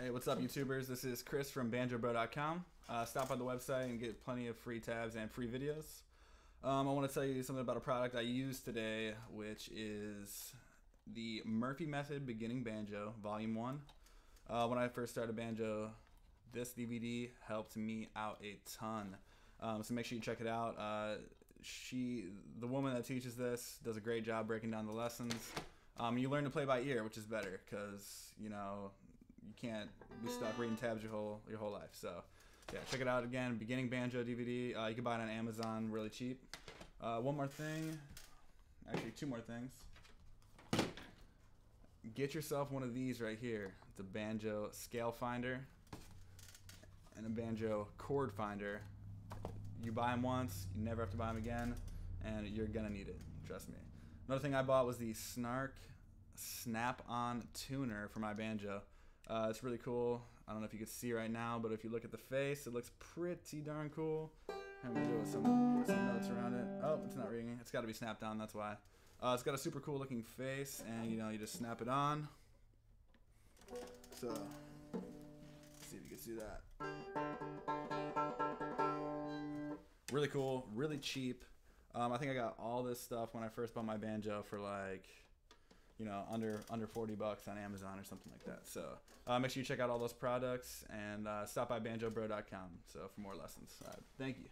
Hey, what's up, YouTubers? This is Chris from BanjoBro.com. Uh, stop by the website and get plenty of free tabs and free videos. Um, I want to tell you something about a product I used today, which is the Murphy Method Beginning Banjo Volume 1. Uh, when I first started banjo, this DVD helped me out a ton. Um, so make sure you check it out. Uh, she, the woman that teaches this, does a great job breaking down the lessons. Um, you learn to play by ear, which is better because you know you can't be stuck reading tabs your whole your whole life. So yeah, check it out again. Beginning banjo DVD. Uh, you can buy it on Amazon, really cheap. Uh, one more thing, actually two more things. Get yourself one of these right here. It's a banjo scale finder and a banjo chord finder. You buy them once, you never have to buy them again, and you're gonna need it. Trust me. Another thing I bought was the Snark Snap-on tuner for my banjo. Uh, it's really cool. I don't know if you can see right now, but if you look at the face, it looks pretty darn cool. I'm gonna do some, some notes around it. Oh, it's not ringing. It's got to be snapped on. That's why. Uh, it's got a super cool looking face, and you know you just snap it on. So, see if you can see that. Really cool, really cheap. Um, I think I got all this stuff when I first bought my banjo for like you know, under under 40 bucks on Amazon or something like that. So uh, make sure you check out all those products and uh, stop by banjobro.com so for more lessons. thank you.